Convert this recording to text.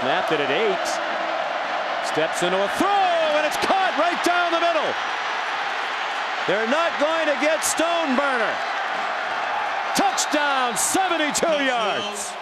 Snapped it at eight. Steps into a throw, and it's caught right down the middle. They're not going to get Stoneburner. Touchdown, 72 yards.